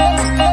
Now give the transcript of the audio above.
Música